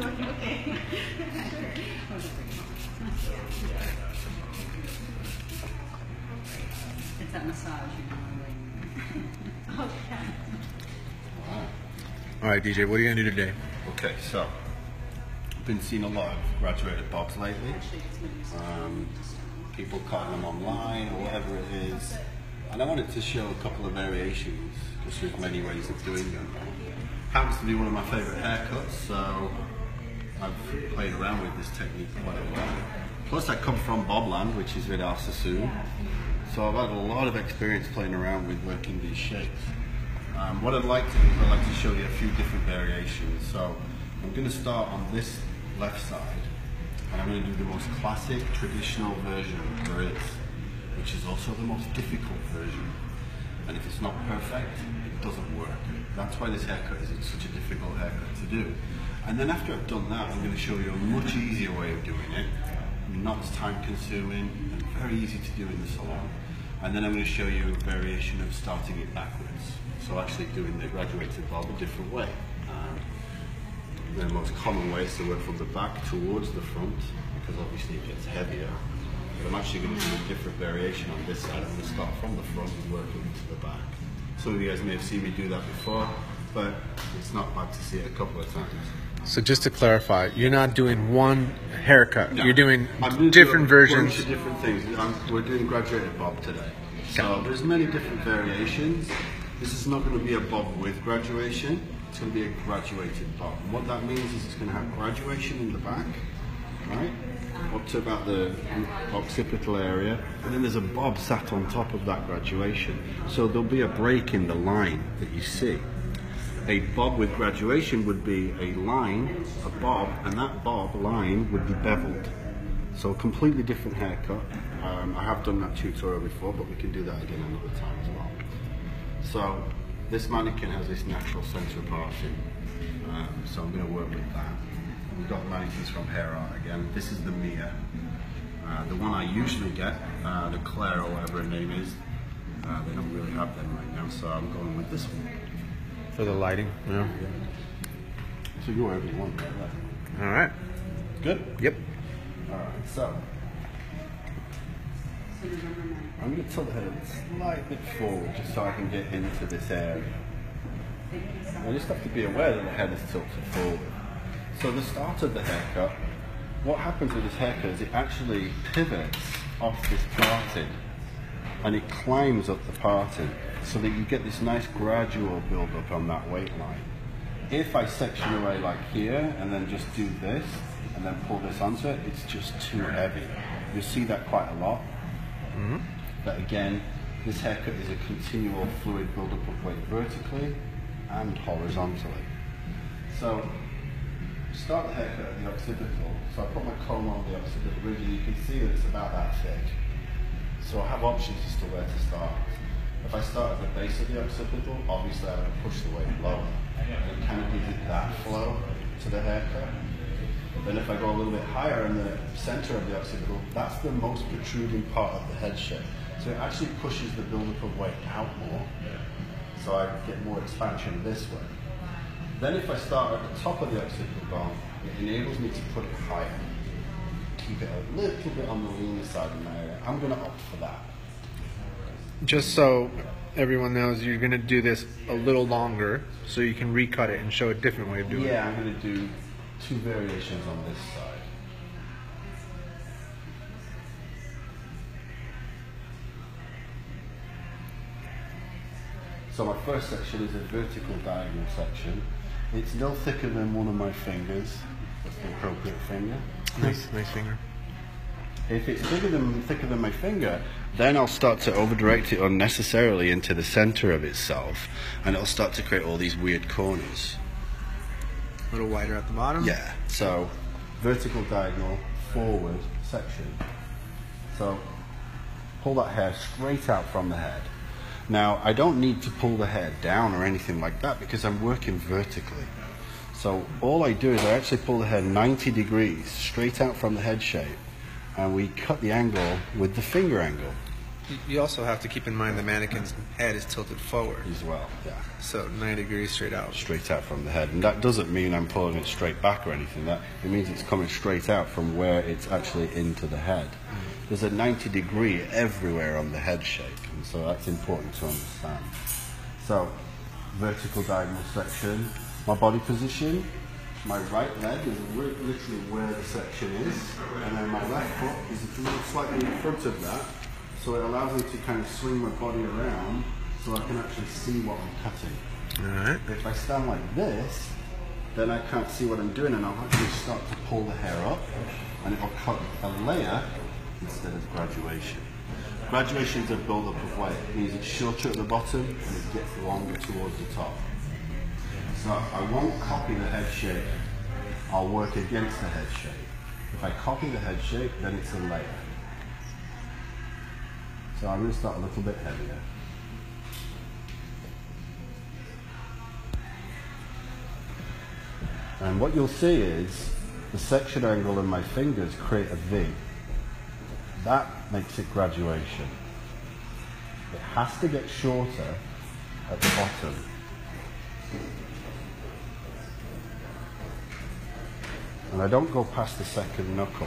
okay. It's that massage, you know. like- Okay. All right, DJ, what are you gonna do today? Okay, so I've been seeing a lot of graduated bobs lately. Actually, it's maybe just- Um, people cutting them online or whatever it is. And I wanted to show a couple of variations because there's many ways of doing them. Happens to be one of my favorite haircuts, so I've played around with this technique quite a lot. Plus I come from Bobland, which is Vidal Sassoon. So I've had a lot of experience playing around with working these shapes. Um, what I'd like to do is I'd like to show you a few different variations. So I'm going to start on this left side and I'm going to do the most classic traditional version there is, which is also the most difficult version. And if it's not perfect, it doesn't work. That's why this haircut is such a difficult haircut to do. And then after I've done that, I'm going to show you a much easier way of doing it, not as time consuming and very easy to do in the salon. And then I'm going to show you a variation of starting it backwards. So actually doing the graduated bob a different way. Um, the most common way is to work from the back towards the front because obviously it gets heavier. But I'm actually going to do a different variation on this side. I'm going to start from the front and work into the back. Some of you guys may have seen me do that before, but it's not bad to see it a couple of times. So just to clarify, you're not doing one haircut. No. You're doing gonna do different a versions. bunch of different things. I'm, we're doing graduated bob today. So there's many different variations. This is not going to be a bob with graduation. It's going to be a graduated bob. And what that means is it's going to have graduation in the back, right? Up to about the occipital area. And then there's a bob sat on top of that graduation. So there'll be a break in the line that you see. A bob with graduation would be a line, a bob, and that bob line would be beveled. So a completely different haircut. Um, I have done that tutorial before, but we can do that again another time as well. So this mannequin has this natural centre parting. Um, so I'm going to work with that. We've got mannequins from Hair Art again. This is the Mia. Uh, the one I usually get, uh, the Claire or whatever her name is, uh, they don't really have them right now, so I'm going with this one. For the lighting. Yeah. So you want. right? All right. Good? Yep. Alright, so So. I'm going to tilt the head a slight bit forward just so I can get into this area. I just have to be aware that the head is tilted forward. So the start of the haircut, what happens with this haircut is it actually pivots off this parting and it climbs up the parting so that you get this nice gradual build up on that weight line. If I section away like here and then just do this and then pull this onto it, it's just too heavy. You'll see that quite a lot. Mm-hmm. But again, this haircut is a continual fluid buildup of weight vertically and horizontally. So, start the haircut at the occipital. So I put my comb on the occipital ridge and you can see that it's about that thick. So I have options as to where to start. If I start at the base of the occipital, obviously I'm going to push the weight lower. It kind of gives it that flow to the haircut. Then if I go a little bit higher in the center of the occipital, that's the most protruding part of the head shape. So it actually pushes the buildup of weight out more. So I get more expansion this way. Then if I start at the top of the occipital bone, it enables me to put it higher. Keep it a little bit on the leaner side in that area. I'm going to opt for that. Just so everyone knows, you're gonna do this a little longer, so you can recut it and show a different way of doing it. Yeah, I'm going to do two variations on this side. So my first section is a vertical diagonal section. It's no thicker than one of my fingers. That's the appropriate finger. Nice, nice finger. If it's bigger than thicker than my finger, then I'll start to over direct it unnecessarily into the center of itself, and it'll start to create all these weird corners. A little wider at the bottom. Yeah. So vertical diagonal forward section. So pull that hair straight out from the head. Now I don't need to pull the hair down or anything like that because I'm working vertically. So all I do is I actually pull the hair 90 degrees straight out from the head shape and we cut the angle with the finger angle. You also have to keep in mind the mannequin's head is tilted forward, as well. Yeah. so 90 degrees straight out. straight out from the head. And that doesn't mean I'm pulling it straight back or anything. That it means it's coming straight out from where it's actually into the head. There's a 90 degree everywhere on the head shape, and so that's important to understand. So, vertical diagonal section. My body position. My right leg is literally where the section is, and then my left foot is slightly in front of that, so it allows me to kind of swing my body around so I can actually see what I'm cutting. All right. If I stand like this, then I can't see what I'm doing and I'll actually start to pull the hair up and it will cut a layer instead of graduation. Graduation is a build-up of weight. It means it's shorter at the bottom and it gets longer towards the top. So I won't copy the head shape. I'll work against the head shape. If I copy the head shape, then it's a layer. So I'm going to start a little bit heavier. And what you'll see is the section angle and my fingers create a V. That makes it graduation. It has to get shorter at the bottom. And I don't go past the second knuckle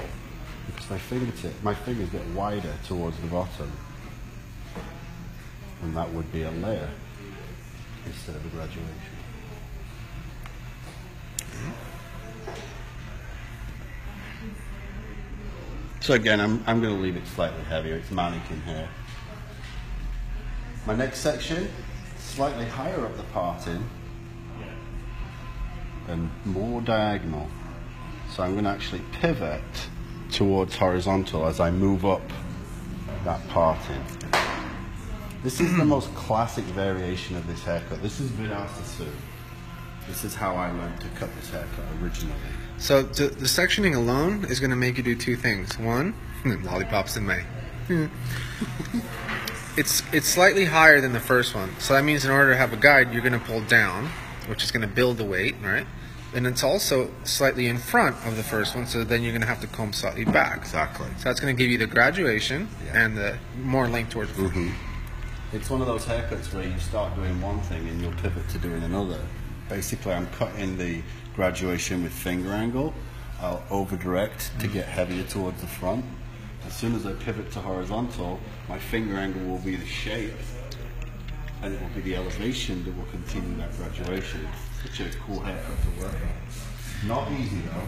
because my fingertip, my fingers get wider towards the bottom. And that would be a layer instead of a graduation. So again, I'm, I'm going to leave it slightly heavier. It's mannequin here. My next section, slightly higher up the parting and more diagonal. So I'm going to actually pivot towards horizontal as I move up that parting. This is the most classic variation of this haircut. This is Vidal Sassoon. This is how I learned to cut this haircut originally. So the, the sectioning alone is going to make you do two things. One, lollipops in May. it's it's slightly higher than the first one, so that means in order to have a guide, you're going to pull down, which is going to build the weight, right? And it's also slightly in front of the first one, so then you're going to have to comb slightly back. Exactly. So that's going to give you the graduation Yeah. and the more length towards the front. Mm-hmm. It's one of those haircuts where you start doing one thing and you'll pivot to doing another. Basically, I'm cutting the graduation with finger angle. I'll over direct to get heavier towards the front. As soon as I pivot to horizontal, my finger angle will be the shape and it will be the elevation that will continue that graduation. Such a cool haircut to work on. Not easy though,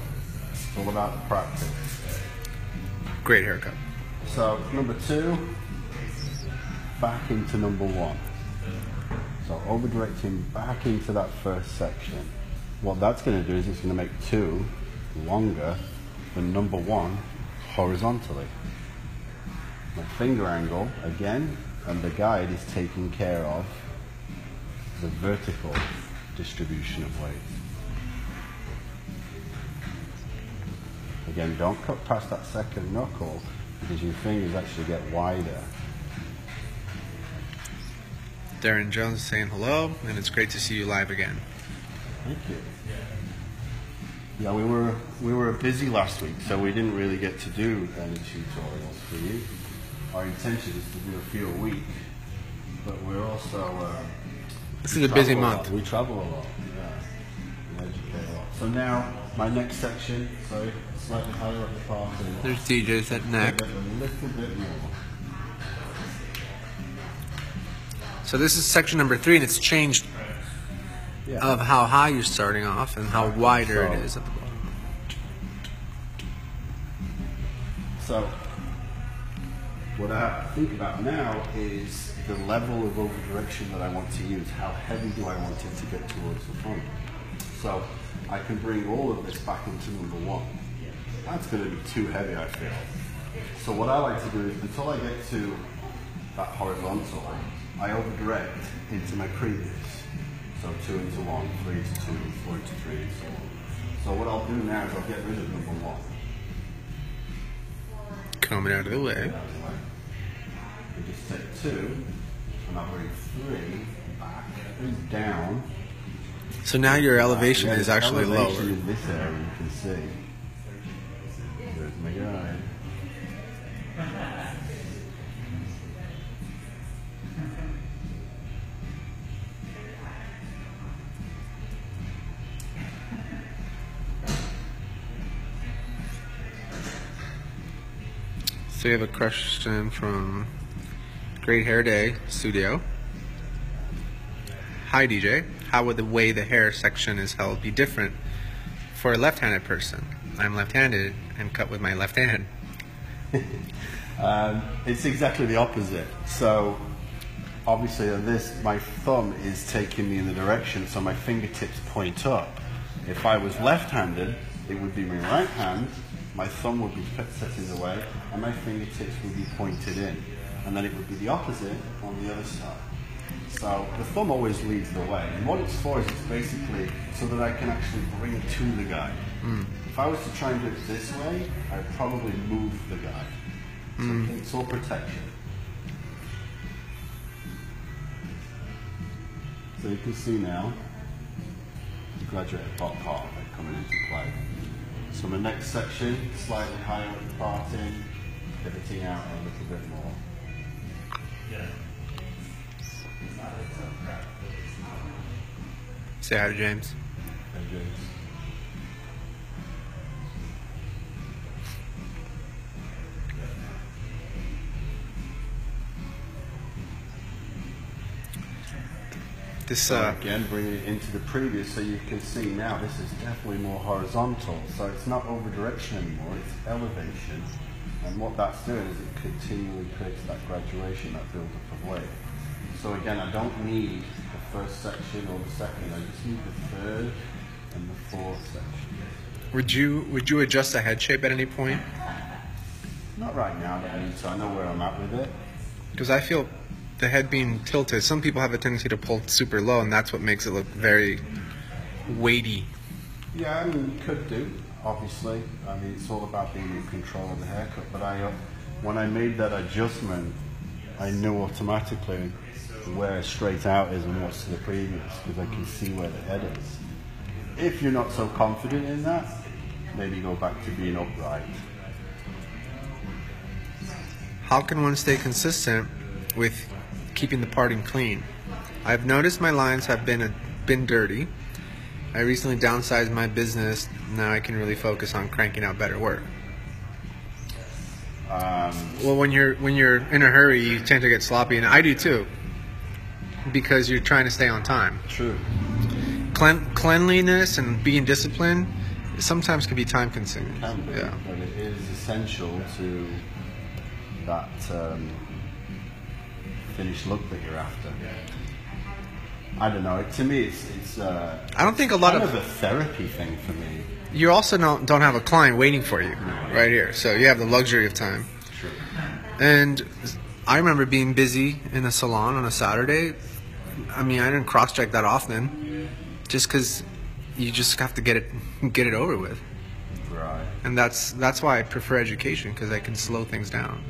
it's all about the practice. Great haircut. So number two, back into number one. So over directing back into that first section. What that's going to do is it's going to make two longer than number one horizontally. My finger angle again, and the guide is taking care of the vertical distribution of weight. Again, don't cut past that second knuckle because your fingers actually get wider. Darren Jones saying hello, and it's great to see you live again. Thank you. Yeah, we were we were busy last week, so we didn't really get to do any tutorials for you. Our intention is to do a few a week, but we're also uh, This is a busy travel month. We travel a lot. Yeah, we educate a lot. So now my next section, so slightly higher up the party. There's DJ's at neck. A little bit more. So this is section number three, and it's changed Yeah. of how high you're starting off and how wider it So- is at the bottom. So, what I have to think about now is the level of over direction that I want to use. How heavy do I want it to get towards the front? So, I can bring all of this back into number one. That's going to be too heavy, I feel. So, what I like to do is until I get to that horizontal, I over direct into my previous. So, two into one, three into two, four into three, and so on. So, what I'll do now is I'll get rid of number one. Comb it out of the way we just take two, and I bring three back and down. So now your elevation is actually elevation lower. in this area, you can see. There's my guy. So you have a question from Great Hair Day Studio. Hi DJ, how would the way the hair section is held be different for a left-handed person? I'm left-handed and cut with my left hand. Um, it's exactly the opposite. So, obviously, on this, my thumb is taking me in the direction, so my fingertips point up. If I was left handed, it would be my right hand, my thumb would be setting the way, and my fingertips would be pointed in. And then it would be the opposite on the other side. So the thumb always leads the way. And what it's for is it's basically so that I can actually bring it to the guy. Hmm. If I was to try and do it this way, I'd probably move the guy. So hmm. it's all protection. So you can see now the graduated part of it coming into play. So my next section, slightly higher at the parting, pivoting out a little bit more. Say hi to James. And James. This uh, again, bringing it into the previous, so you can see now this is definitely more horizontal. So it's not over direction anymore; it's elevation. And what that's doing is it continually creates that graduation, that build up of weight. So again, I don't need the first section or the second. I just need the third and the fourth section. would you would you adjust the head shape at any point? Not right now, but I need to. I know where I'm at with it. Because I feel the head being tilted. Some people have a tendency to pull super low, and that's what makes it look very weighty. Yeah, I mean, you could do, obviously. I mean, it's all about being in control of the haircut. But I, uh, when I made that adjustment, I knew automatically where straight out is and what's the previous because I can see where the head is. If you're not so confident in that, maybe go back to being upright. How can one stay consistent with keeping the parting clean? I've noticed my lines have been a, been dirty. I recently downsized my business. Now I can really focus on cranking out better work. Um, Well, when you're when you're in a hurry, you tend to get sloppy, and I do too, because you're trying to stay on time. true. Clean, cleanliness and being disciplined sometimes can be time consuming. Can be, Yeah. but it is essential to that um, finished look that you're after. I don't know. To me, it's it's uh, I don't think a lot kind of of a therapy thing for me. you also don't don't have a client waiting for you right here, so you have the luxury of time. True. And I remember being busy in a salon on a Saturday. I mean, I didn't cross check that often, just because you just have to get it get it over with. Right. And that's that's why I prefer education because I can slow things down.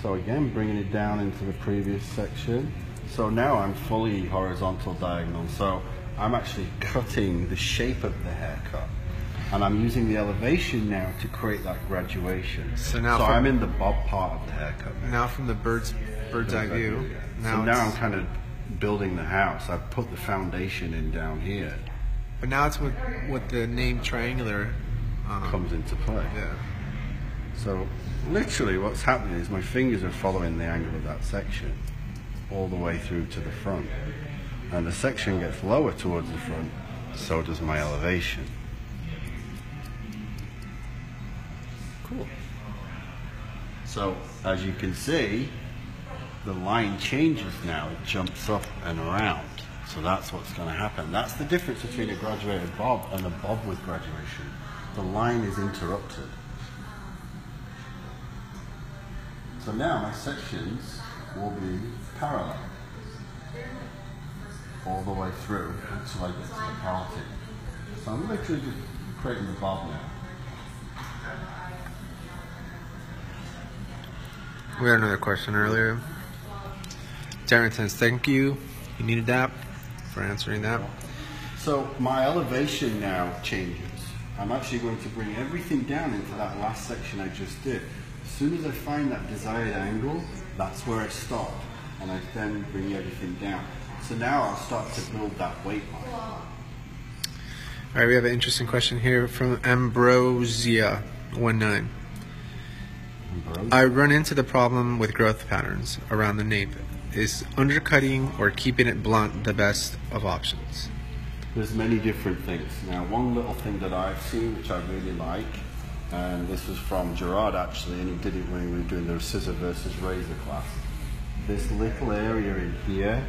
So again, bringing it down into the previous section. So now I'm fully horizontal diagonal. So I'm actually cutting the shape of the haircut. And I'm using the elevation now to create that graduation. So now so from- I'm in the bob part of the haircut. Now from the bird's bird's eye view. Now, so now I'm kind of building the house. I've put the foundation in down here. but now it's what what the name triangular. Um, Comes into play. yeah. So literally what's happening is my fingers are following the angle of that section all the way through to the front. And the section gets lower towards the front, so does my elevation. Cool. So as you can see, the line changes now. It jumps up and around. So that's what's going to happen. That's the difference between a graduated bob and a bob with graduation. The line is interrupted. So now my sections will be parallel all the way through until I get to the parting. So I'm literally just creating the bob now. We had another question earlier. Darren says, "Thank you. You needed that for answering that." So my elevation now changes. I'm actually going to bring everything down into that last section I just did. As soon as I find that desired angle, that's where I stop. And I then bring everything down. So now I'll start to build that weight line. All right, we have an interesting question here from Ambrosia19. Ambrosia. I run into the problem with growth patterns around the nape. Is undercutting or keeping it blunt the best of options? There's many different things. Now, one little thing that I've seen, which I really like, and this was from Gerard actually, and he did it when we were doing the scissor versus razor class. This little area in here,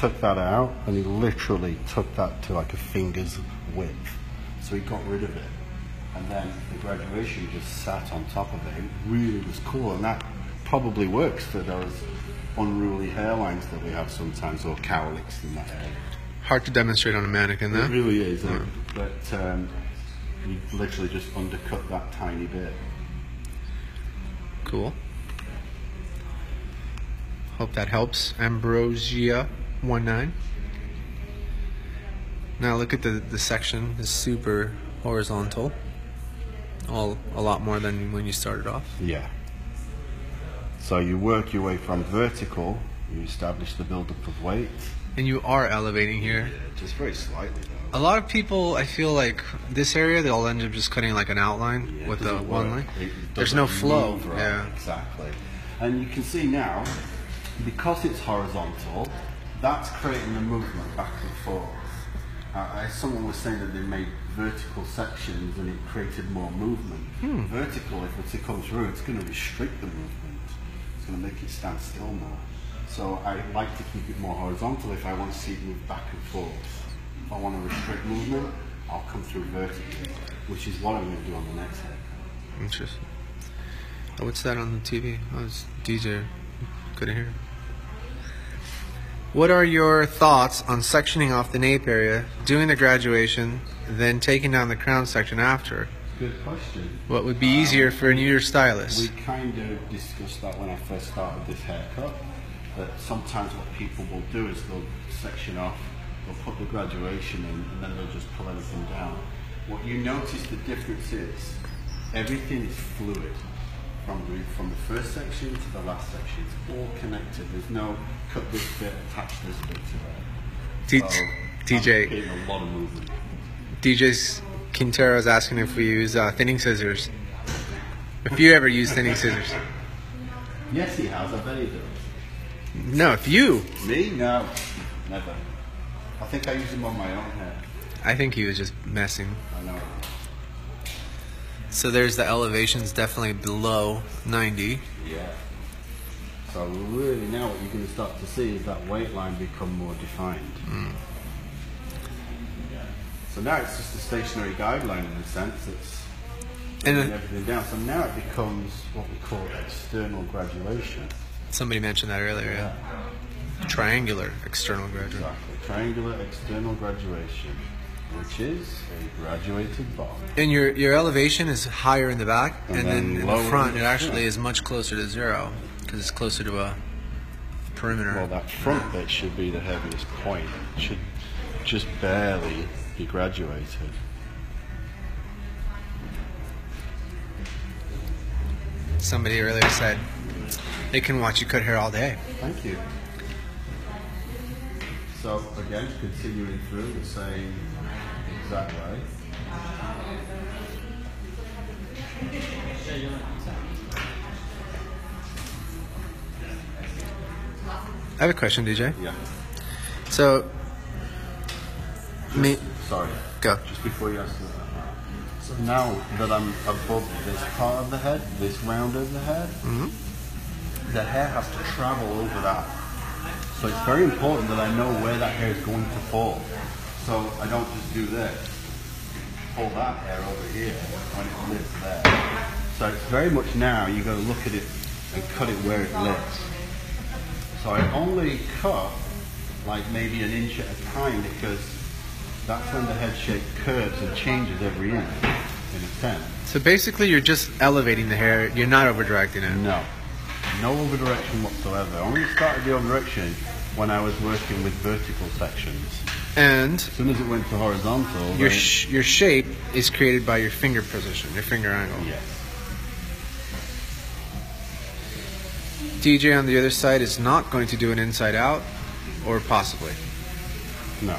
took that out, and he literally took that to like a finger's width. So he got rid of it. And then the graduation just sat on top of it. It really was cool, and that probably works for those unruly hairlines that we have sometimes, or cowlicks in that area. Hard to demonstrate on a mannequin, though. It really is, uh, but um, you literally just undercut that tiny bit. Cool. Hope that helps. Ambrosia 19. Now look at the, the section. It's super horizontal. All a lot more than when you started off. Yeah. So you work your way from vertical, you establish the buildup of weight, And you are elevating here. Yeah, just very slightly though. A lot of people, I feel like this area, they'll end up just cutting like an outline Yeah, with it the one line. There's no flow. right, Yeah. exactly. And you can see now, because it's horizontal, that's creating the movement back and forth. Uh, as someone was saying that they made vertical sections and it created more movement. Hmm. Vertical, if it's- it comes through, it's going to restrict the movement. It's going to make it stand still more. So I like to keep it more horizontal if I want to see it move back and forth. If I want to restrict movement, I'll come through vertically, which is what I'm going to do on the next haircut. Interesting. Oh, what's that on the TV? Oh, it's DJ. Couldn't hear. What are your thoughts on sectioning off the nape area, doing the graduation, then taking down the crown section after? Good question. What would be easier for a um, newer stylist? We kind of discussed that when I first started this haircut. That sometimes what people will do is they'll section off, they'll put the graduation in, and then they'll just pull everything down. What you notice the difference is everything is fluid. From the, from the first section to the last section, it's all connected. There's no cut this bit, attach this bit to T- it. So, DJ, a lot of movement. DJ's Quintero is asking if we use uh, thinning scissors. If you ever use thinning scissors. Yes, he has. I bet he does. No, if you. Me? No, never. I think I use them on my own hair. I think he was just messing. I know. So there's the elevations definitely below 90. Yeah. So really now what you're going to start to see is that weight line become more defined. So now it's just a stationary guideline in a sense. It's And bringing everything down. So now it becomes what we call external graduation. somebody mentioned that earlier. Yeah. Triangular external graduation. Exactly. Triangular external graduation, which is a graduated bar. And your your elevation is higher in the back, and, And then then in the in front the it actually is much closer to zero because it's closer to a perimeter. Well, that front bit should be the heaviest point. It should just barely be graduated. Somebody earlier said they can watch you cut hair all day. Thank you. So again, continuing through the same way. I have a question, DJ. Yeah. So, me, Sorry. go. Just before you ask that. So now that I'm above this part of the head, this round of the head, mm-hmm. the hair has to travel over that. So it's very important that I know where that hair is going to fall. So I don't just do this, pull that hair over here when it lives there. So it's very much now you go to look at it and cut it where it lives. So I only cut like maybe an inch at a time because that's when the head shape curves and changes every inch in a sense. So basically, you're just elevating the hair. You're not over directing it. No. No over direction whatsoever. I only started the over direction when I was working with vertical sections. And As soon as it went to horizontal, your sh- your shape is created by your finger position, your finger angle. yes. DJ on the other side is not going to do an inside out, or possibly. No.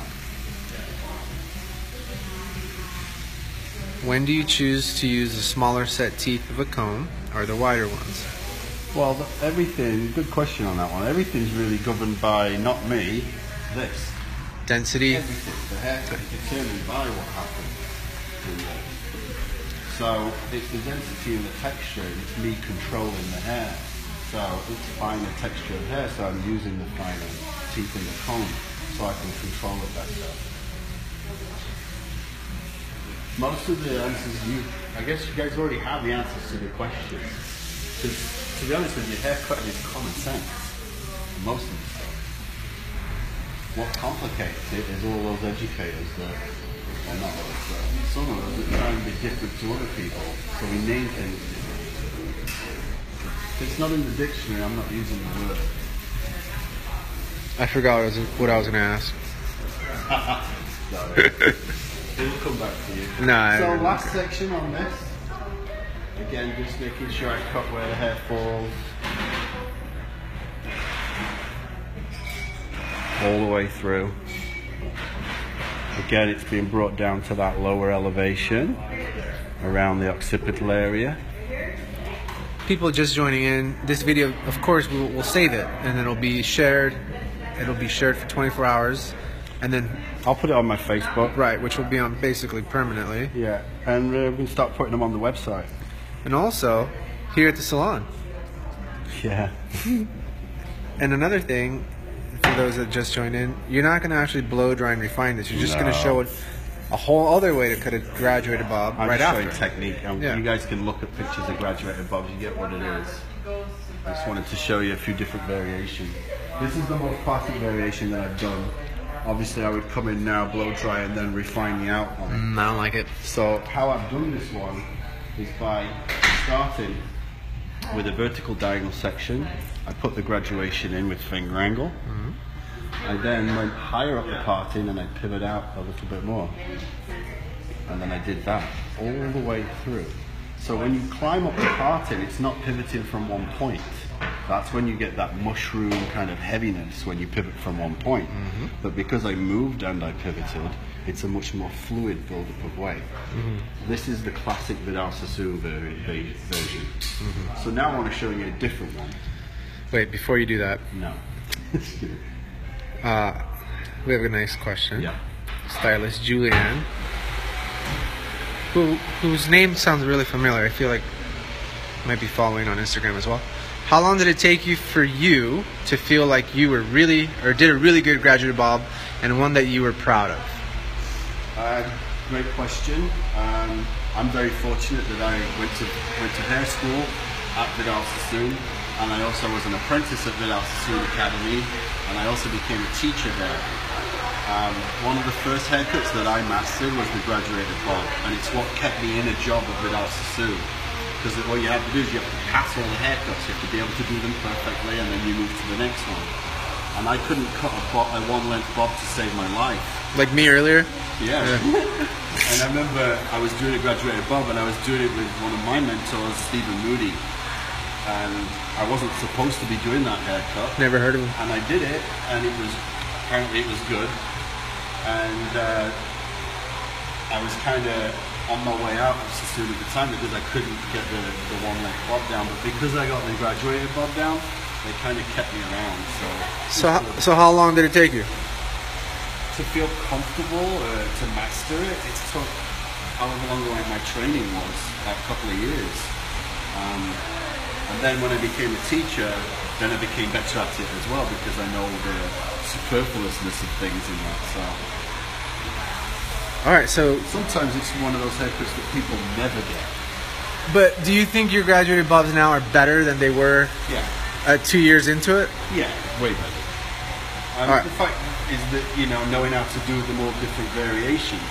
When do you choose to use the smaller set teeth of a comb or the wider ones? Well, everything. Good question on that one. Everything's really governed by not me. This. Density. The determined by what in there. So it's the density and the texture. It's me controlling the hair. So it's finer texture of hair. So I'm using the finer teeth in the comb so I can control it better. Most of the answers you, I guess you guys already have the answers to the questions. to be honest with you, haircutting is common sense. Most of. What complicates it is all those educators that, well not but some of us that try and be different to other people. So we name things different. If it's not in the dictionary, I'm not using the word. I forgot what I was, what I was going to ask. Sorry. It'll come back to you. No, So last section on this. Again, just making sure I cut where the hair falls. All the way through. Again, it's being brought down to that lower elevation around the occipital area. People just joining in, this video, of course, we'll, we'll save it and it'll be shared. It'll be shared for 24 hours, and then I'll put it on my Facebook. right, which will be on basically permanently. Yeah, and uh, we can start putting them on the website. And also here at the salon. Yeah. And another thing, for those that just joined in, you're not going to actually blow dry and refine this. You're just going to show it a whole other way to cut a graduated bob I'm right just after. showing technique. Um, Yeah. You guys can look at pictures of graduated bobs. You get what it is. I just wanted to show you a few different variations. This is the most classic variation that I've done. Obviously, I would come in now, blow dry, and then refine the outline. Mm, I don't like it. So how I've done this one is by starting with a vertical diagonal section. I put the graduation in with finger angle. I then went higher up the parting and I pivot out a little bit more. And then I did that all the way through. So when you climb up the parting, it's not pivoting from one point. That's when you get that mushroom kind of heaviness when you pivot from one point. Mm-hmm. But because I moved and I pivoted, it's a much more fluid build-up of weight. Mm-hmm. This is the classic Vidal Sassoon version. Mm-hmm. So now I want to show you a different one. Wait, before you do that, No. uh, we have a nice question. yeah. Stylist Julianne, who whose name sounds really familiar. I feel like might be following on Instagram as well. How long did it take you for you to feel like you were really or did a really good graduate bob and one that you were proud of? Uh, great question. Um, I'm very fortunate that I went to went to hair school at Vidal Sassoon, and I also was an apprentice at Vidal Sassoon Academy, and I also became a teacher there. Um, one of the first haircuts that I mastered was the graduated bob, and it's what kept me in a job at Vidal Sassoon. Because what you have to do is you have to pass all the haircuts, you have to be able to do them perfectly, and then you move to the next one. And I couldn't cut a, a one-length bob to save my life. Like me earlier? Yeah. and I remember I was doing a graduated bob and I was doing it with one of my mentors, Stephen Moody. And I wasn't supposed to be doing that haircut. Never heard of him. And I did it and it was, apparently it was good. And uh, I was kind of on my way out of Sassoon at the time because I couldn't get the, the one leg bob down. But because I got the graduated bob down, they kind of kept me around. So, So ho- so how long did it take you? to feel comfortable, uh, to master it, it took however long my training was, a couple of years. Um, and then when I became a teacher, then I became better at it as well because I know the superfluousness of things in that. So All right, so sometimes it's one of those haircuts that people never get. but do you think your graduated bobs now are better than they were Yeah, uh, 2 years into it? yeah, way better. Um, Alright. The fact is that you know knowing how to do the more different variations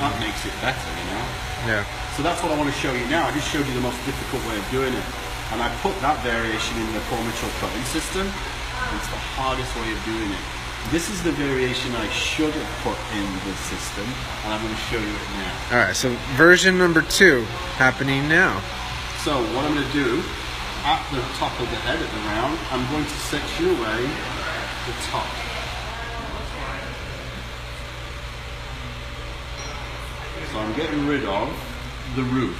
that makes it better. You know. Yeah. So that's what I want to show you now. I just showed you the most difficult way of doing it. And I put that variation in the Mitchell cutting system. It's the hardest way of doing it. This is the variation I should have put in the system, and I'm going to show you it now. All right, so version number 2 happening now. So what I'm going to do, at the top of the head of the round, I'm going to section away the top. So I'm getting rid of the roof.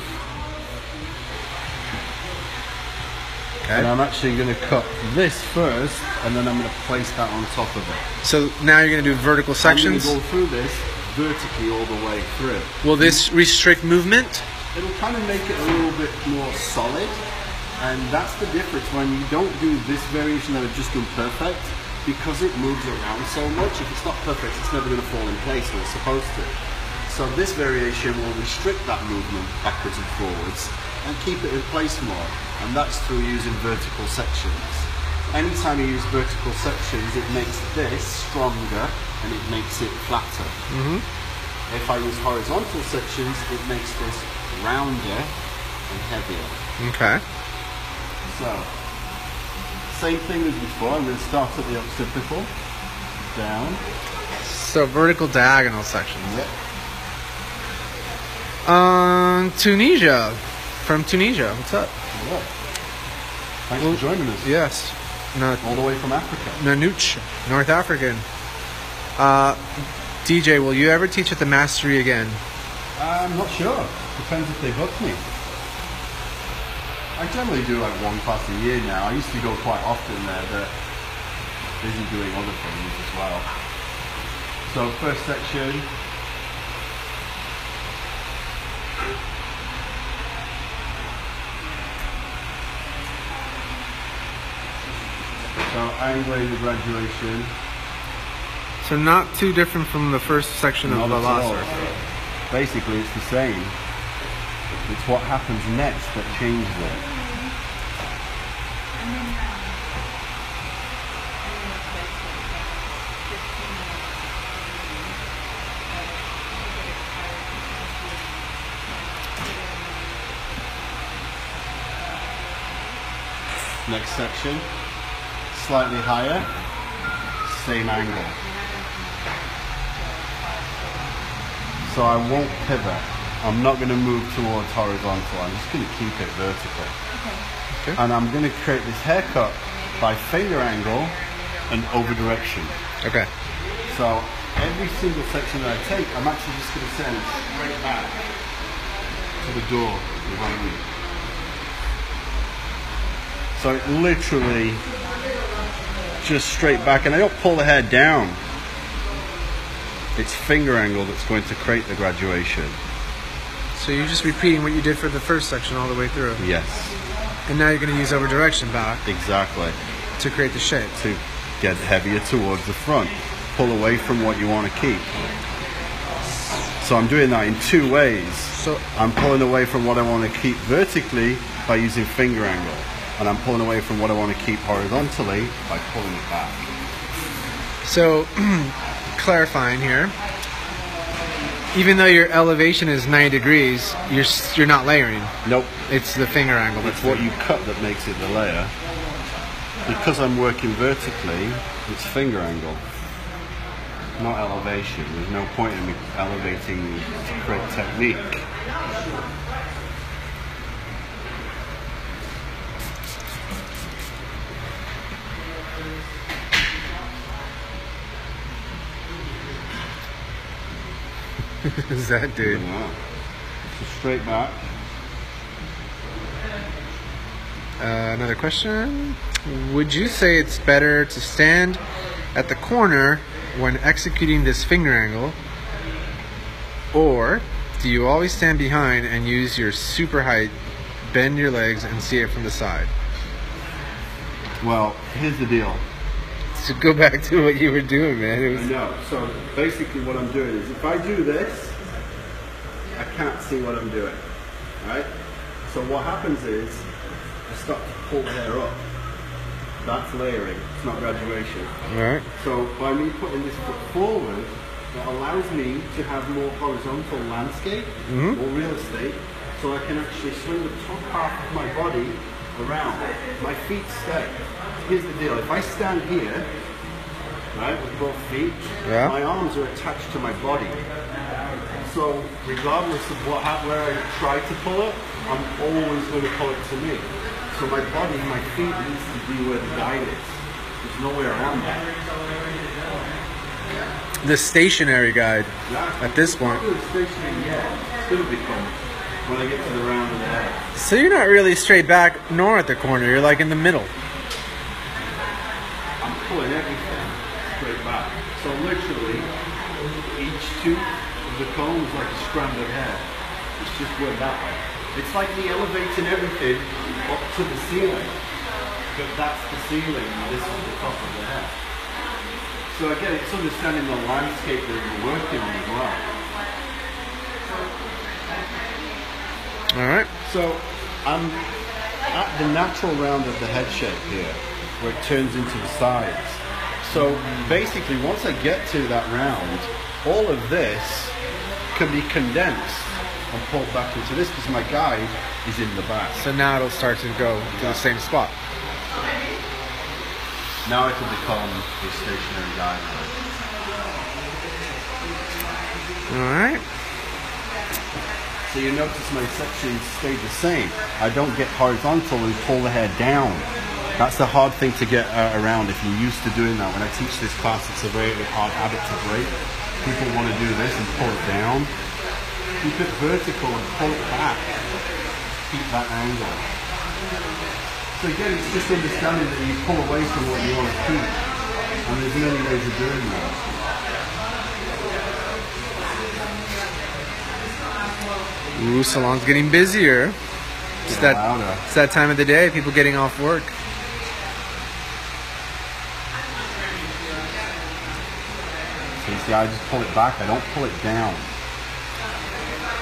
And I'm actually going to cut this first, and then I'm going to place that on top of it. So now you're going to do vertical sections. I'm going to go through this vertically all the way through. Will this restrict movement? It'll kind of make it a little bit more solid, and that's the difference when you don't do this variation that I've just done perfect, because it moves around so much. If it's not perfect, it's never going to fall in place when it's supposed to. So this variation will restrict that movement backwards and forwards and keep it in place more, and that's through using vertical sections. Anytime you use vertical sections, it makes this stronger and it makes it flatter. If I use horizontal sections, it makes this rounder and heavier. Okay. So, same thing as before. I'm going to start at the occipital, down. So vertical diagonal sections. Yep. Um, Tunisia, from Tunisia. What's up? Yep. Thanks for joining us. Yes. No, All the way from Africa. Nanuch, North African. Uh, DJ, will you ever teach at the Mastery again? I'm not sure. Depends if they book me. I generally do like one class a year now. I used to go quite often there, but busy doing other things as well. So first section. So angling the graduation. So not too different from the first section of Not the at all. Basically, it's the same. It's what happens next that changes it. Next section, slightly higher, same angle. So I won't pivot. I'm not going to move towards horizontal. I'm just going to keep it vertical. Okay. And I'm going to create this haircut by finger angle and over direction. Okay. So every single section that I take, I'm actually just going to send straight back to the door behind me. So it literally just straight back, and I don't pull the hair down. It's finger angle that's going to create the graduation. So you're just repeating what you did for the first section all the way through. Yes, And now you're going to use over direction back exactly. to create the shape. To get heavier towards the front, pull away from what you want to keep. So I'm doing that in two ways. So I'm pulling away from what I want to keep vertically by using finger angle. And I'm pulling away from what I want to keep horizontally by pulling it back. So, clarifying here, even though your elevation is 90 degrees, you're you're not layering. Nope. It's the finger angle. It's what you cut that makes it the layer. Because I'm working vertically, it's finger angle, not elevation. There's no point in me elevating to create technique. is that dude? So straight back. Uh, another question. Would you say it's better to stand at the corner when executing this finger angle, or do you always stand behind and use your super height, bend your legs, and see it from the side? Well, here's the deal. So go back to what you were doing, man. It I was know. So basically, what I'm doing is if I do this, I can't see what I'm doing. Right? So what happens is I start to pull hair up. That's layering. It's not graduation. right. So by me putting this foot forward, it allows me to have more horizontal landscape, mm-hmm. more real estate, so I can actually swing the top half of my body around. My feet stay. Here's the deal: if I stand here, right, with both feet, Yeah. my arms are attached to my body. So regardless of what where I try to pull it, I'm always going to pull it to me. So my body, my feet needs to be where the guide is. There's no way around that. The stationary guide Yeah. at this point. Stationary, yeah. It's going to become when I get to the round of the head. So you're not really straight back nor at the corner. You're like in the middle. I'm pulling everything straight back. So literally, each tooth of the comb is like a of hair. It's just worked that way. It's like me elevating everything up to the ceiling. But that's the ceiling and this is the top of the head. So again, it's understanding the landscape that we're working on as well. All right. So I'm at the natural round of the head shape here, where it turns into the sides. So basically, once I get to that round, all of this can be condensed and pulled back into this because my guide is in the back. So now it'll start to go to the same spot. Now it can become a stationary guide. All right. So you notice my sections stay the same. I don't get horizontal and pull the hair down. That's a hard thing to get uh, around if you're used to doing that. When I teach this class, it's a very hard habit to break. People want to do this and pull it down. Keep it vertical and pull it back. Keep that angle. So again, it's just understanding that you pull away from what you want to keep. And there's many ways of doing that. Ooh, salon's getting busier. It's that, it's that time of the day. People getting off work. So you see, I just pull it back. I don't pull it down.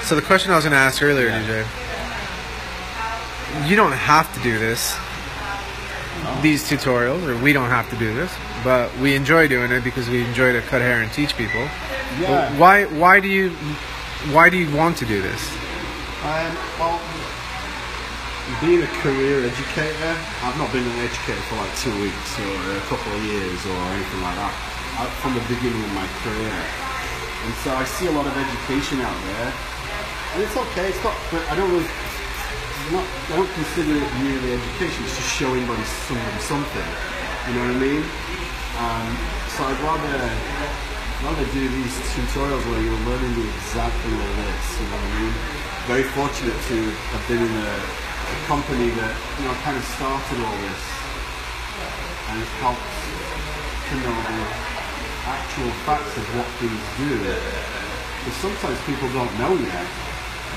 So the question I was going to ask earlier, Yeah. DJ, you don't have to do this, these tutorials, or we don't have to do this, but we enjoy doing it because we enjoy to cut hair and teach people. Yeah. But Why? Why do you? Why do you want to do this? Um, well, being a career educator, I've not been an educator for like two weeks or a couple of years or anything like that. From the beginning of my career, and so I see a lot of education out there, and it's okay. It's not, I don't really, it's not, I don't consider it really education. It's just showing somebody somebody something. You know what I mean? Um, so I'd rather rather do these tutorials where you're learning the exactly what it is. You know what I mean? Very fortunate to have been in a, a company that you know kind of started all this, and it helps to know actual facts of what things do. Because sometimes people don't know yet.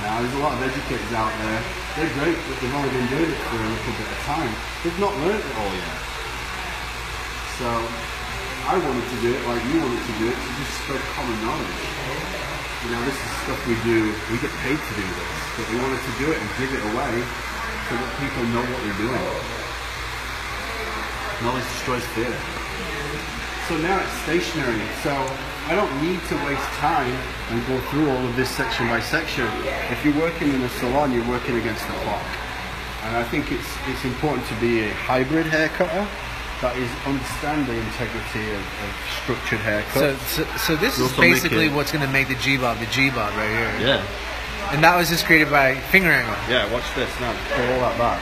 Now there's a lot of educators out there. They're great, but they've only been doing it for a little bit of time. They've not learned it all yet. So I wanted to do it like you wanted to do it to just spread common knowledge. You know, this is stuff we do, we get paid to do this, but we wanted to do it and give it away so that people know what they're doing. Knowledge destroys fear. So now it's stationary, so I don't need to waste time and go through all of this section by section. If you're working in a salon, you're working against the clock. And I think it's it's important to be a hybrid hair cutter that is understand the integrity of, of structured haircut. So, so, so this You is basically what's going to make the G bob the G bob right here. yeah, And that was just created by finger angle. yeah. Watch this now. Pull all that back.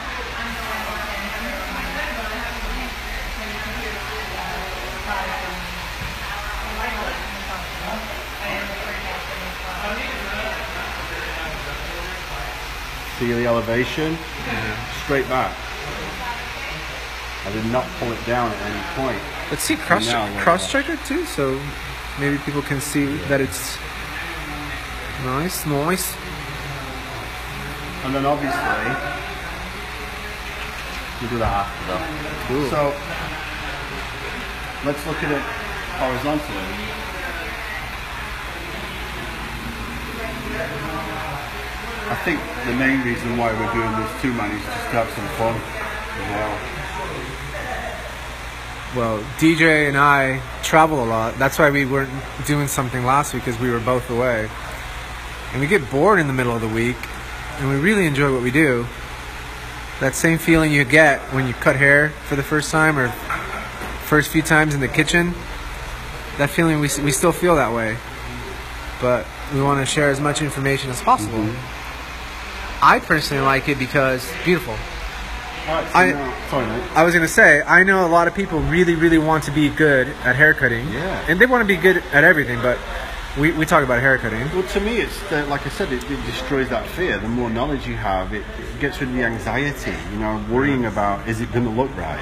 See the elevation? Straight back. I did not pull it down at any point. Let's see cross cross striker too, so maybe people can see that it's nice, nice. And then obviously, you do that after that. Cool. So, let's look at it horizontally. I think the main reason why we're doing this too, man, is just to have some fun as well. Well, DJ and I travel a lot. That's why we weren't doing something last week because we were both away. And we get bored in the middle of the week, and we really enjoy what we do. That same feeling you get when you cut hair for the first time or first few times in the kitchen, that feeling we, we still feel that way. But we want to share as much information as possible. Mm-hmm. I personally like it because it's beautiful. So I- now, sorry. I was gonna say, I know a lot of people really, really want to be good at haircutting. Yeah. And they want to be good at everything, but we, we talk about haircutting. Well, to me, it's the, like I said, it, it destroys that fear. The more knowledge you have, it, it gets rid of the anxiety. You know, worrying about is it going to look right.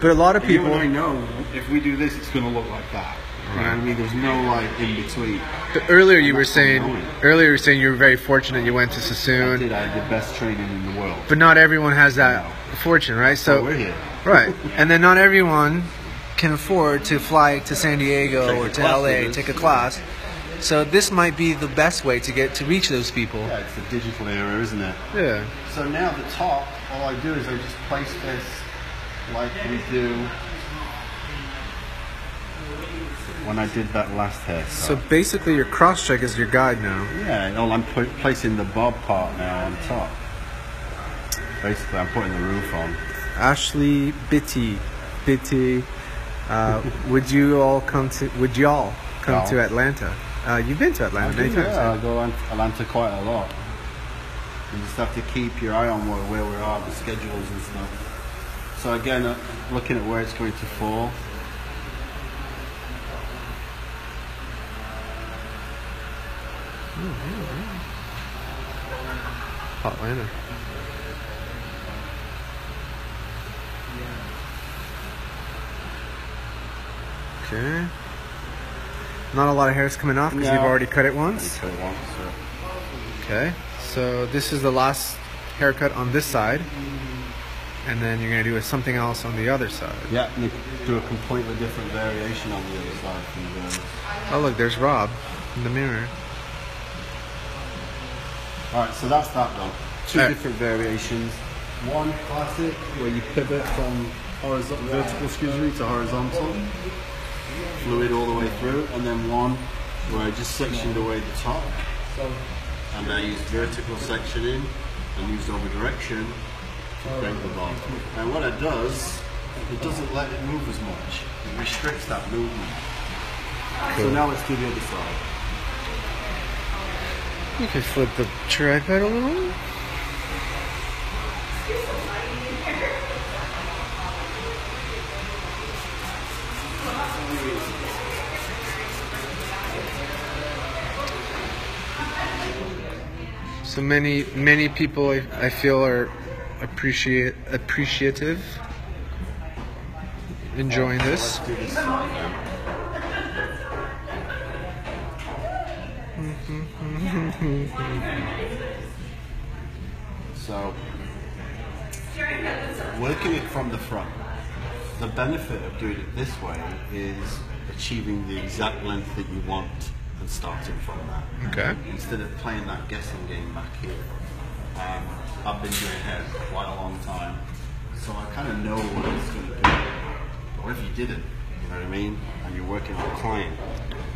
But a lot of You people, and I know if we do this, it's going to look like that. You know what I mean? There's no like in between. but earlier you were That's what I'm saying, earlier you were saying you were very fortunate you went to I Sassoon, did. I had the best training in the world. but not everyone has that No. fortune, right? So So, we're here. right, and then not everyone can afford to fly to San Diego Take or to LA, take a class. So this might be the best way to get to reach those people. Yeah, it's the digital era, isn't it? Yeah. So now the top, all I do is I just place this like we do when I did that last haircut. So basically, your cross check is your guide now. yeah, all I'm put, placing the bob part now on top. Basically, I'm putting the roof on. Ashley Bitty, Bitty, uh, would you all come to? Would y'all come to Atlanta? Uh, you've been to Atlanta many times. yeah, I go on Atlanta quite a lot. You just have to keep your eye on where, where we are, the schedules and stuff. So again, uh, looking at where it's going to fall. Atlanta. Okay. Not a lot of hair's coming off because you've already cut it once. Cut it once, so- Okay. So this is the last haircut on this side, and then you're gonna do something else on the other side. Yeah, and do a completely different variation on the other side from the. Oh look, there's Rob in the mirror. All right, so that's that done. Two Alright. different variations. One classic where you pivot from horizontal, vertical, excuse me, to horizontal, fluid all the way through, and then one where I just sectioned away the top, and I used vertical sectioning and used over direction to create the bob. And what it does, it doesn't let it move as much. It restricts that movement. So now let's do the other side. You can flip the tripod a little. So many, many people I, I feel are appreciate appreciative, enjoying this. So, working it from the front, the benefit of doing it this way is achieving the exact length that you want and starting from that. Okay. Instead of playing that guessing game back here. Um, I've been doing hair for quite a long time, so I kind of know what it's going to do. Or if you didn't, you know what I mean? And you're working with a client,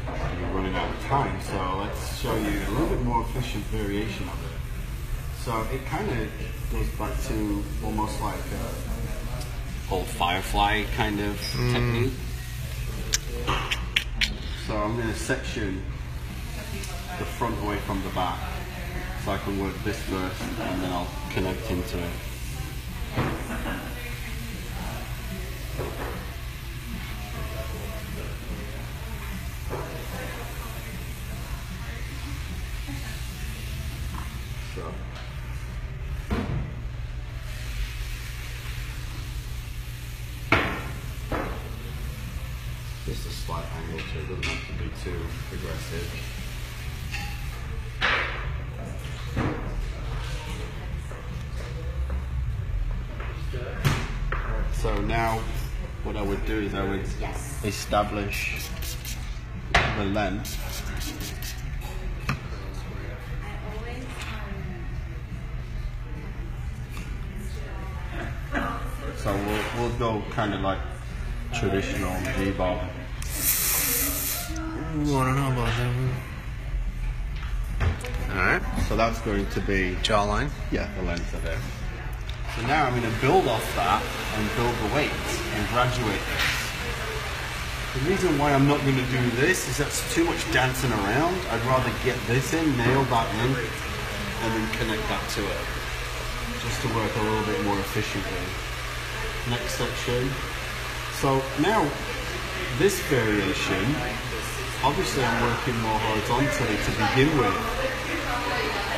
you're running out of time, so let's show you a little bit more efficient variation of it. So it kind of goes back to almost like a old firefly kind of mm. technique. So I'm going to section the front away from the back, so I can work this first, and then I'll connect into it. Is I would establish the length So we'll, we'll go kind of like traditional V-bob. Wanna know about that? Alright. So that's going to be Jawline. yeah the length of it. So now I'm going to build off that and build the weight and graduate this. The reason why I'm not going to do this is that's too much dancing around. I'd rather get this in, nail that in, and then connect that to it. Just to work a little bit more efficiently. Next section. So now, this variation obviously I'm working more horizontally to begin with,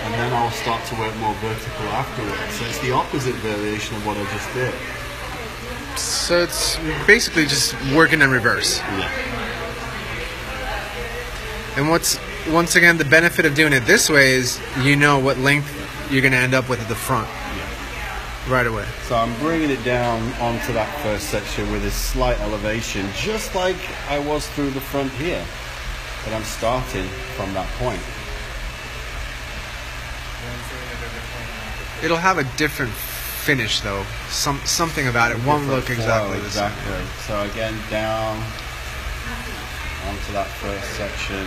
and then I'll start to work more vertical afterwards. So it's the opposite variation of what I just did. So it's basically just working in reverse. Yeah. And what's once again the benefit of doing it this way is you know what length you're going to end up with at the front Yeah. right away. So I'm bringing it down onto that first section with a slight elevation, just like I was through the front here. But I'm starting from that point. It'll have a different finish though. Some something about it won't look exactly flow, the same. exactly. So again, down onto that first section.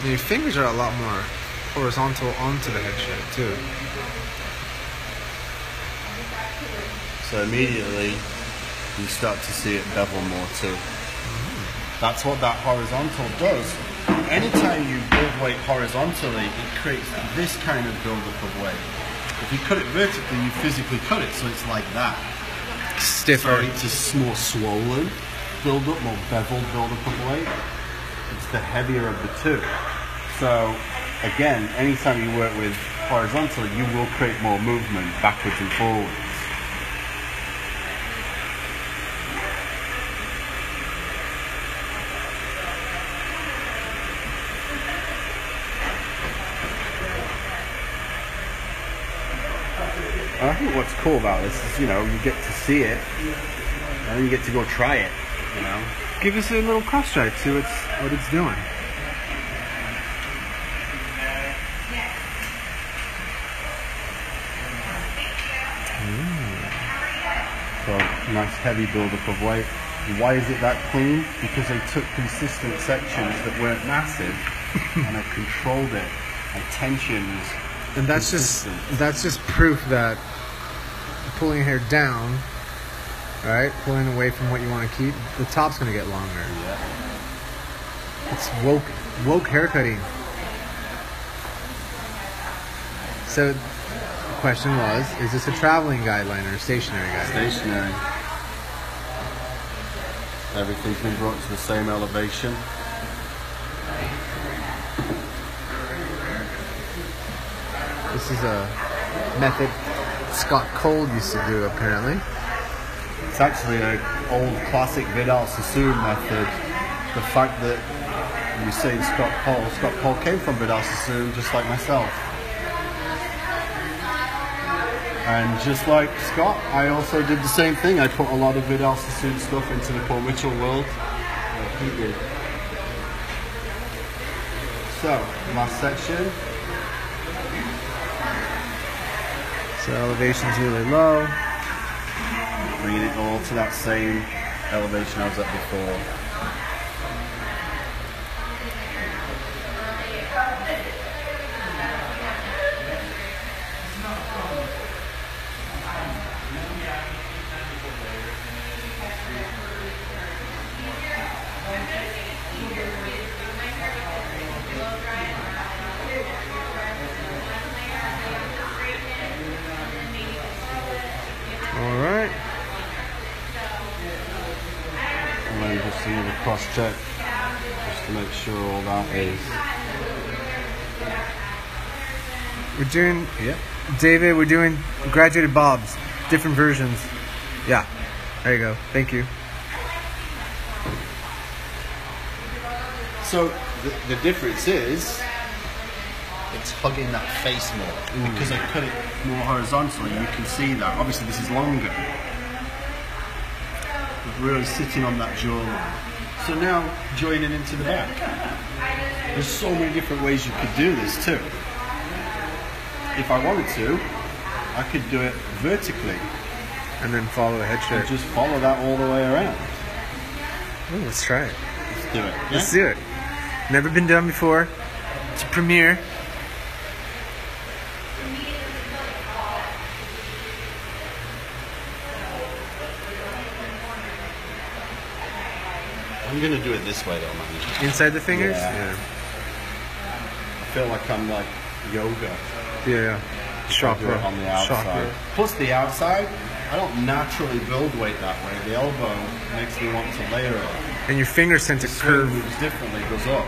And your fingers are a lot more horizontal onto the head shape too. So immediately you start to see it bevel more too. Mm-hmm. That's what that horizontal does. Anytime you build weight horizontally, it creates this kind of buildup of weight. If you cut it vertically, you physically cut it, so it's like that. So Stiffer. it's a more swollen build-up, more beveled build-up of weight. It's the heavier of the two. So again, anytime you work with horizontally, you will create more movement backwards and forwards. And I think what's cool about this is, you know, you get to see it, and then you get to go try it, you know. Give us a little cross check, see what's what it's doing. Mm. So nice heavy buildup of weight. Why is it that clean? Because they took consistent sections that weren't massive and I controlled it. My tensions. And that's just that's just proof that pulling hair down, right? Pulling away from what you want to keep, the top's gonna get longer. Yeah. It's woke woke haircutting. So the question was, is this a traveling guideline or a stationary guideline? Stationary. Everything's been brought to the same elevation. This is a method Scott Cole used to do apparently. It's actually an old classic Vidal Sassoon method. The fact that you say Scott Paul, Scott Paul came from Vidal Sassoon just like myself. And just like Scott, I also did the same thing. I put a lot of Vidal Sassoon stuff into the Paul Mitchell world. like he did. So, last section. So elevation's really low. Bringing it all to that same elevation I was at before. All right. And then just do the cross check just to make sure all that is. We're doing Yeah. David, we're doing graduated bobs, different versions. Yeah. There you go. Thank you. So the, the difference is it's hugging that face more mm. because I cut it more horizontally. You can see that. Obviously, this is longer. It's really sitting on that jawline. So now join it into the back. There's so many different ways you could do this too. If I wanted to, I could do it vertically And then follow the head shape. just follow that all the way around. Ooh, let's try it. Let's do it. Let's do it. Never been done before. It's a premiere. Do it this way though, man. Inside the fingers? Yeah. I feel like I'm like yoga. Yeah. Yeah. yeah. I do it Chakra. on the outside. Chakra. Plus the outside, I don't naturally build weight that way. The elbow makes me want to layer it. And your fingers tend to Curve moves differently, goes up.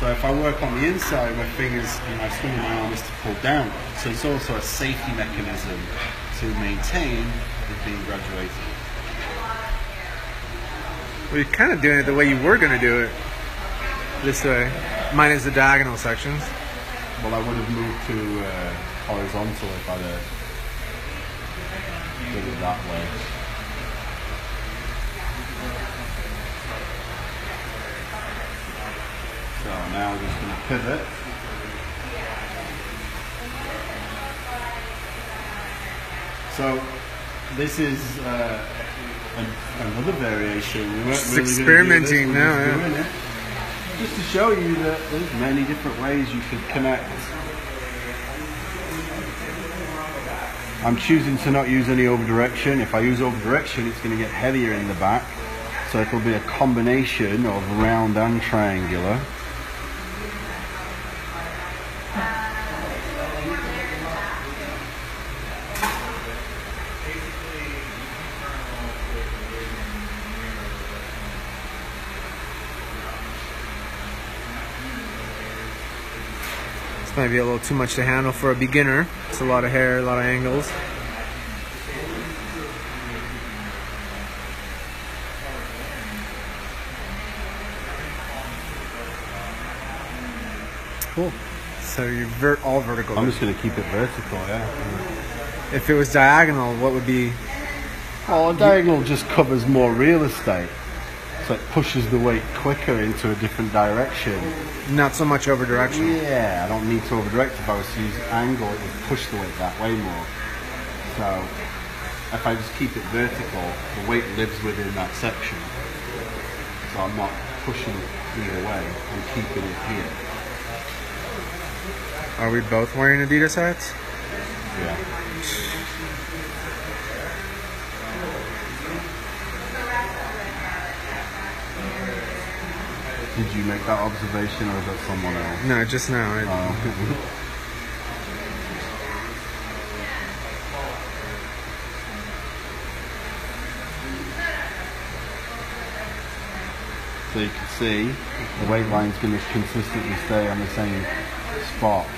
So if I work on the inside, my fingers, you know, I swing my arm is to pull down. So it's also a safety mechanism to maintain it being graduated. You're kind of doing it the way you were going to do it. This way. Minus the diagonal sections. Well, I would have moved to uh, horizontal if I'd have did it that way. So now we're just going to pivot. So this is uh, another variation. We weren't Just really gonna do this, experimenting now, just yeah. Just to show you that there's many different ways you could connect. I'm choosing to not use any over direction. If I use over direction, it's going to get heavier in the back. So it'll be a combination of round and triangular. Might be a little too much to handle for a beginner. It's a lot of hair, a lot of angles. Cool. So you're ver- all vertical. I'm just going to keep it vertical, yeah. if it was diagonal, what would be? A diagonal just covers more real estate. It pushes the weight quicker into a different direction. Not so much over direction. Yeah, I don't need to over direct. If I was to use angle, it would push the weight that way more. So if I just keep it vertical, the weight lives within that section. So I'm not pushing it either way. I'm keeping it here. Are we both wearing Adidas hats? Yeah. Did you make that observation or is that someone else? No, just now. I, Oh. So you can see the weight line's going to consistently stay on the same spot.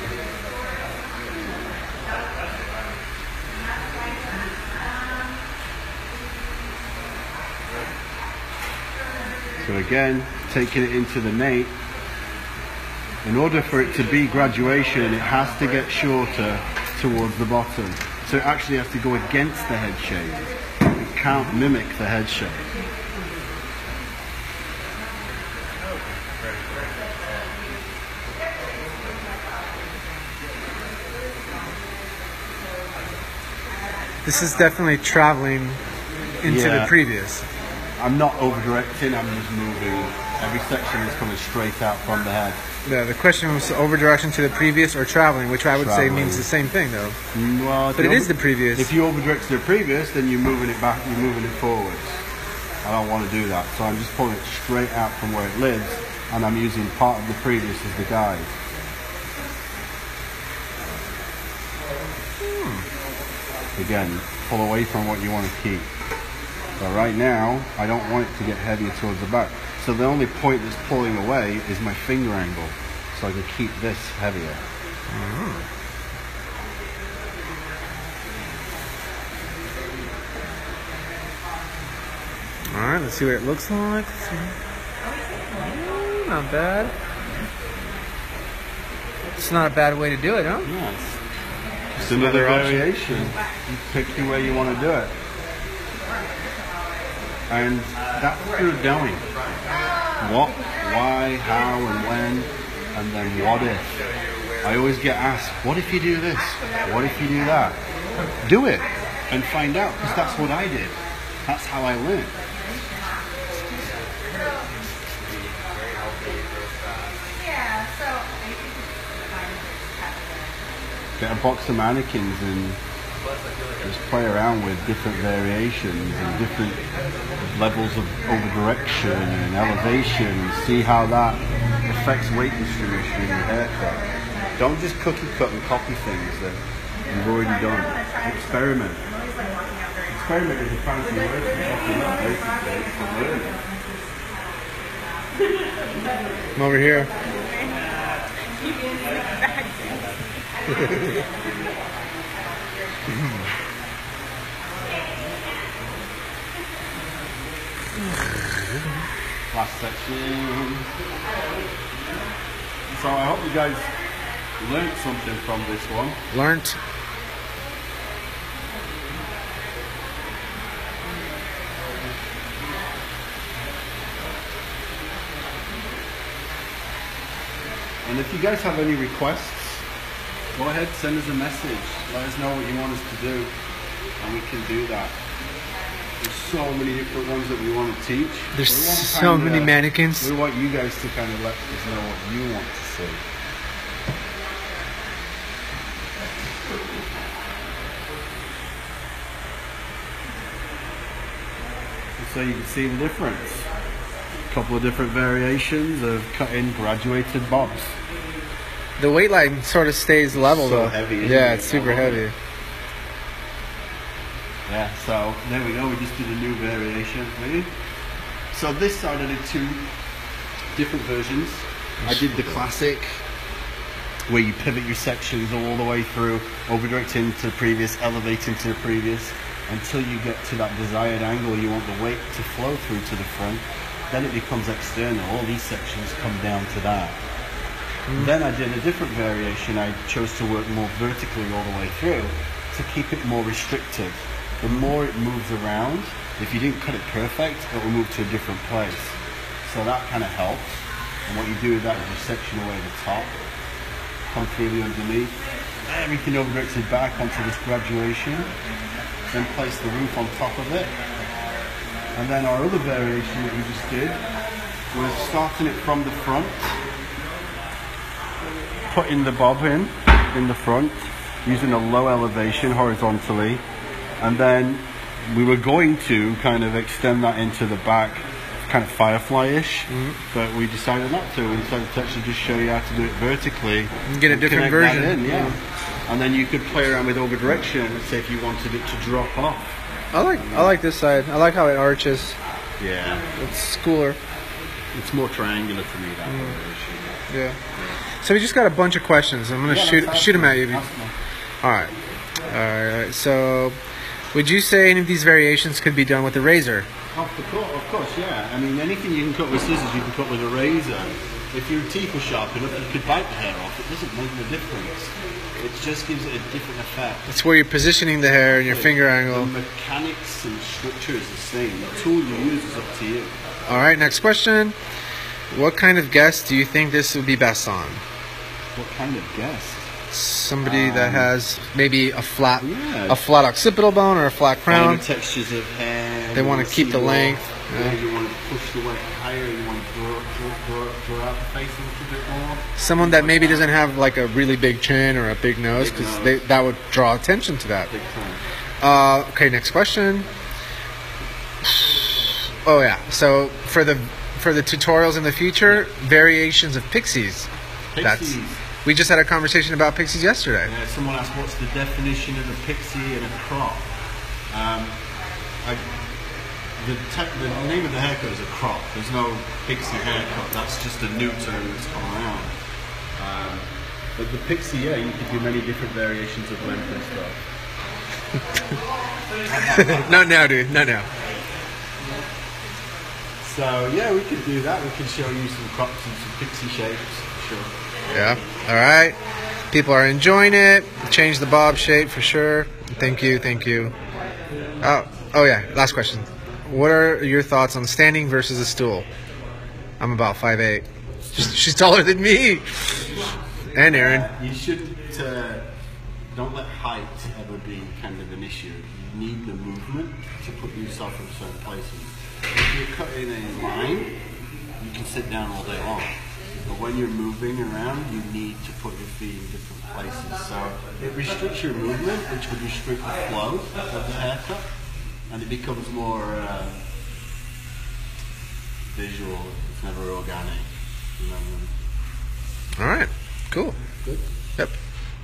So again, taking it into the nape, in order for it to be graduation, it has to get shorter towards the bottom. So it actually has to go against the head shape. It can't mimic the head shape. this is definitely traveling into Yeah. the previous. I'm not over directing, I'm just moving. Every section is coming straight out from the head. Yeah, the question was over direction to the previous or traveling, which I would say means the same thing though. Mm, well, But it is the previous. If you over direct to the previous, then you're moving it back, you're moving it forwards. I don't want to do that. So I'm just pulling it straight out from where it lives and I'm using part of the previous as the guide. Hmm. Again, pull away from what you want to keep. But right now, I don't want it to get heavier towards the back. So the only point that's pulling away is my finger angle. So I can keep this heavier. All right, let's see what it looks like. Mm, Not bad. It's not a bad way to do it, huh? Yes. It's another another variation. You pick the way you want to do it. And that's through doing. What, why, how, and when, and then what if. I always get asked, what if you do this? What if you do that? Do it and find out, because that's what I did. That's how I learned. Get a box of mannequins and just play around with different variations and different levels of over direction and elevation and see how that affects weight distribution in your haircut. Don't just cookie cut and copy things that you've already done. Experiment. frame it is a fancy word for something not basically it's for learning. I'm over here. Last section. So I hope you guys learned something from this one. Learned. And if you guys have any requests, go ahead, send us a message. Let us know what you want us to do, and we can do that. There's so many different ones that we want to teach. There's so kinda- many mannequins. We want you guys to kind of let us know what you want to see. So you can see the difference. A couple of different variations of cutting graduated bobs. The weight line sort of stays level So though. heavy, yeah, it's super heavy. it. Yeah, so there we go. We just did a new variation for you. So this side I did two different versions. I did the classic where you pivot your sections all the way through, over direct into the previous, elevate into the previous, until you get to that desired angle you want the weight to flow through to the front. Then it becomes external. All these sections come down to that. Mm. Then I did a different variation. I chose to work more vertically all the way through to keep it more restrictive. The more it moves around, if you didn't cut it perfect, it will move to a different place. So that kind of helps. And what you do with that is you section away the top, come the underneath, everything over directed back onto this graduation, then place the roof on top of it. And then our other variation that we just did was starting it from the front putting the bob in in the front using a low elevation horizontally and then we were going to kind of extend that into the back kind of firefly-ish mm-hmm. but we decided not to we decided to actually just show you how to do it vertically And get a and different version. in, yeah and then you could play around with over direction and say if you wanted it to drop off I like I like this side. I like how it arches. yeah It's cooler. it's more triangular to me that mm. variation Yeah. So we just got a bunch of questions. I'm gonna Yeah, shoot shoot them at you. All right. All right. So, would you say any of these variations could be done with a razor? Of the course, of course, yeah. I mean, anything you can cut with scissors, you can cut with a razor. If your teeth were sharp enough, you could bite the hair off. It doesn't make a difference. It just gives it a different effect. It's where you're positioning the hair and your finger angle. The mechanics and structure is the same. The tool you use is up to you. All right. Next question. What kind of guest do you think this would be best on? What kind of guest? Somebody that has maybe a flat, Um, Yeah. a flat occipital bone or a flat crown. Finer textures of hair. They wanna keep the length, Yeah. You want to push the weight higher. You want to draw, draw, draw, draw out the face a little bit more. Someone that maybe doesn't have like a really big chin or a big nose, because that would draw attention to that. Uh, okay, next question. Oh yeah. So for the for the tutorials in the future, variations of pixies. Pixies. We just had a conversation about pixies yesterday. Yeah, someone asked what's the definition of a pixie and a crop. Um, I, the, te- the name of the haircut is a crop. There's no pixie haircut. That's just a new term that's come around. Um, but the pixie, yeah, you could do many different variations of length and stuff. Not now, dude. Not now. So yeah, we could do that. We could show you some crops and some pixie shapes. Sure. Yeah. All right. People are enjoying it. Change the bob shape for sure. Thank you. Thank you. Oh, oh yeah. Last question. What are your thoughts on standing versus a stool? I'm about 5'8". She's, she's taller than me. And Aaron. You shouldn't. Uh, don't let height ever be kind of an issue. You need the movement to put yourself in certain places. If you're cutting a line, you can sit down all day long. But when you're moving around, you need to put your feet in different places. So it restricts your movement, which would restrict the flow of the haircut, and it becomes more uh, visual. It's never organic. You know, All right. Cool. good. Yep.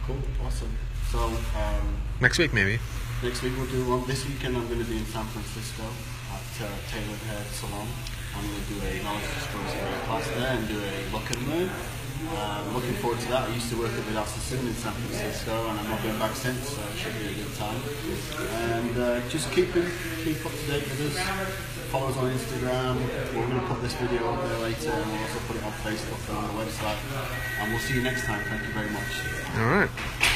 Cool. Awesome. So. Um, Next week, maybe. next week we'll do one. This weekend I'm going to be in San Francisco at uh, Tailored Hair Salon. I'm going to do a knowledge discovery class there and do a look and learn. Uh, looking forward to that. I used to work at Vidal Sassoon in San Francisco and I'm not going back since, so it should be a good time. And uh, just keep, in, keep up to date with us. Follow us on Instagram. We're going to put this video up there later and we'll also put it on Facebook and on the website. And we'll see you next time. Thank you very much. All right.